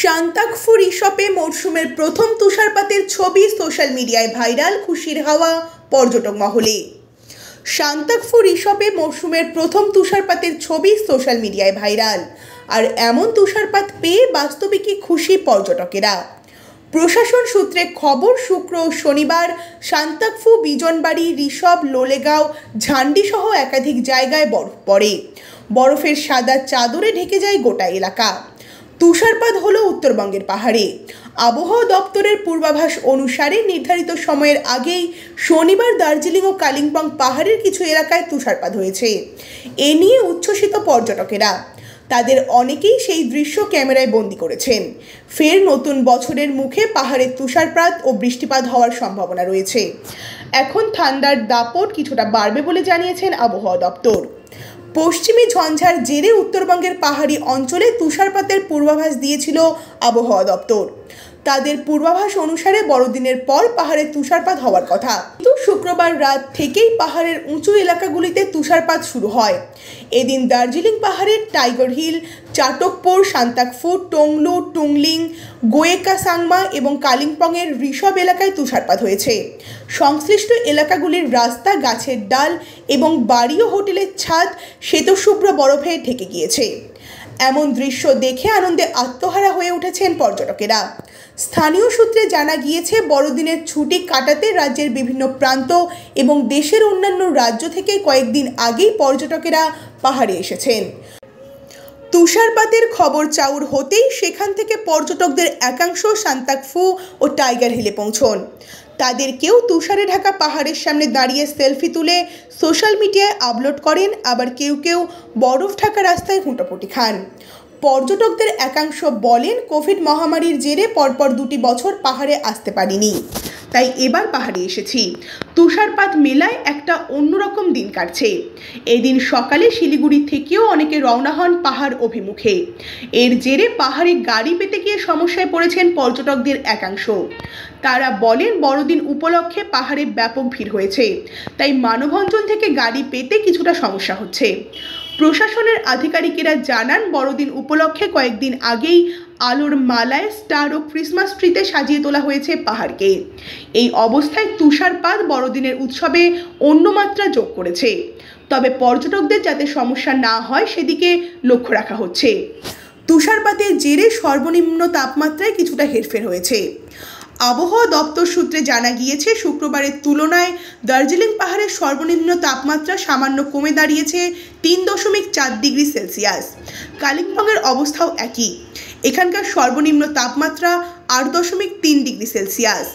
সান্তাকফু রিসপে মরশুমের প্রথম তুষারপাতের ছবি সোশ্যাল মিডিয়ায় ভাইরাল, খুশির হাওয়া, পর্যটক মহলে। সান্তাকফু রিসপে মরশুমের প্রথম তুষারপাতের ছবি সোশ্যাল মিডিয়ায় ভাইরাল। আর এমন তুষারপাত পেয়ে বাস্তবিকই খুশি পর্যটকেরা। প্রশাসন সূত্রে খবর, শুক্র শনিবার সান্তাকফু বিজনবাড়ি, ঋষভ, লোলেগাঁও, ঝান্ডি সহ একাধিক জায়গায় বরফ পড়ে। বরফের সাদা চাদরে ঢেকে যায় গোটা এলাকা। তুষারপাত হলো উত্তরবঙ্গের পাহাড়ে। আবহাওয়া দপ্তরের পূর্বাভাস অনুসারে নির্ধারিত সময়ের আগেই শনিবার দার্জিলিং ও কালিম্পং পাহাড়ের কিছু এলাকায় তুষারপাত হয়েছে। এ নিয়ে উচ্ছ্বসিত পর্যটকেরা। তাদের অনেকেই সেই দৃশ্য ক্যামেরায় বন্দি করেছেন। ফের নতুন বছরের মুখে পাহাড়ে তুষারপাত ও বৃষ্টিপাত হওয়ার সম্ভাবনা রয়েছে। এখন ঠান্ডার দাপট কিছুটা বাড়বে বলে জানিয়েছেন আবহাওয়া দপ্তর। পশ্চিমী ঝঞ্ঝার জেরে উত্তরবঙ্গের পাহাড়ি অঞ্চলে তুষারপাতের পূর্বাভাস দিয়েছিল আবহাওয়া দপ্তর। তাদের পূর্বাভাস অনুসারে বড়দিনের পর পাহাড়ে তুষারপাত হওয়ার কথা। কিন্তু শুক্রবার রাত থেকেই পাহাড়ের উঁচু এলাকাগুলিতে তুষারপাত শুরু হয়। এদিন দার্জিলিং পাহাড়ের টাইগার হিল চাটকপুর সান্তাকফু টংলু, টুংলিং, গোয়েকা সাংমা এবং কালিম্পংয়ের ঋষভ এলাকায় তুষারপাত হয়েছে। সংশ্লিষ্ট এলাকাগুলির রাস্তা, গাছের ডাল এবং বাড়ি ও হোটেলের ছাদ শ্বেতশুভ্র বরফে ঢেকে গিয়েছে। এমন দৃশ্য দেখে আনন্দে আত্মহারা হয়ে উঠেছেন পর্যটকেরা। স্থানীয় সূত্রে জানা গিয়েছে, বড়দিনের ছুটি কাটাতে রাজ্যের বিভিন্ন প্রান্ত এবং দেশের অন্যান্য রাজ্য থেকে কয়েকদিন আগেই পর্যটকেরা পাহাড়ে এসেছেন। তুষারপাতের খবর চাউর হতেই সেখান থেকে পর্যটকদের একাংশ সান্তাকফু ও টাইগার হিলে পৌঁছন। তাদের কেউ তুষারে ঢাকা পাহাড়ের সামনে দাঁড়িয়ে সেলফি তুলে সোশ্যাল মিডিয়ায় আপলোড করেন, আবার কেউ কেউ বরফ ঢাকা রাস্তায় হুঁটোপুটি খান। পর্যটকদের একাংশ বলেন, কোভিড মহামারীর জেরে পরপর দুটি বছর পাহাড়ে আসতে পারিনি। তাই এবার পাহাড়ে এসেছি। তুষারপাত মেলায় একটা অন্যরকম দিন কাটছে। এদিন সকালে শিলিগুড়ি থেকেও অনেকে রওনা হন পাহাড় অভিমুখে। এর জেরে পাহাড়ে গাড়ি পেতে গিয়ে সমস্যায় পড়েছেন পর্যটকদের একাংশ। তারা বলেন বড়দিন উপলক্ষে পাহাড়ে ব্যাপক ভিড় হয়েছে, তাই মানভঞ্জন থেকে গাড়ি পেতে কিছুটা সমস্যা হচ্ছে। প্রশাসনের আধিকারিকেরা জানান, বড়দিন উপলক্ষে কয়েকদিন আগেই আলোর মালায় স্টার ও ক্রিসমাস ট্রিতে সাজিয়ে তোলা হয়েছে পাহাড়কে। এই অবস্থায় তুষারপাত বড়দিনের উৎসবে অন্য মাত্রা যোগ করেছে। তবে পর্যটকদের যাতে সমস্যা না হয়, সেদিকে লক্ষ্য রাখা হচ্ছে। তুষারপাতের জেরে সর্বনিম্ন তাপমাত্রায় কিছুটা হেরফের হয়েছে। আবহাওয়া দপ্তর সূত্রে জানা গিয়েছে, শুক্রবারের তুলনায় দার্জিলিং পাহাড়ের সর্বনিম্ন তাপমাত্রা সামান্য কমে দাঁড়িয়েছে তিন দশমিক চার ডিগ্রি সেলসিয়াস। কালিম্পংয়ের অবস্থাও একই। এখানকার সর্বনিম্ন তাপমাত্রা আট দশমিক তিন ডিগ্রি সেলসিয়াস।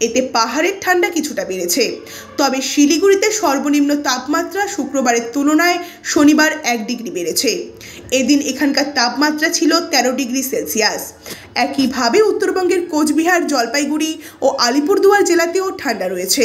এতে পাহাড়ের ঠান্ডা কিছুটা বেড়েছে। তবে শিলিগুড়িতে সর্বনিম্ন তাপমাত্রা শুক্রবারের তুলনায় শনিবার এক ডিগ্রি বেড়েছে। এদিন এখানকার তাপমাত্রা ছিল তেরো ডিগ্রি সেলসিয়াস। একইভাবে উত্তরবঙ্গের কোচবিহার জলপাইগুড়ি ও আলিপুরদুয়ার জেলাতেও ঠান্ডা রয়েছে।